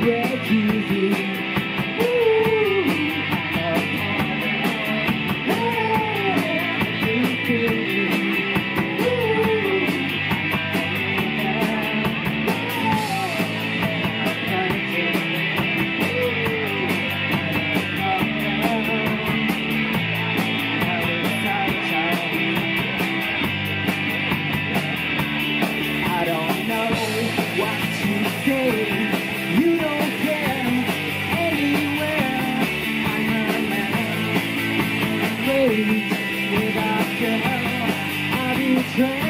where to be. without you. I'd be trained.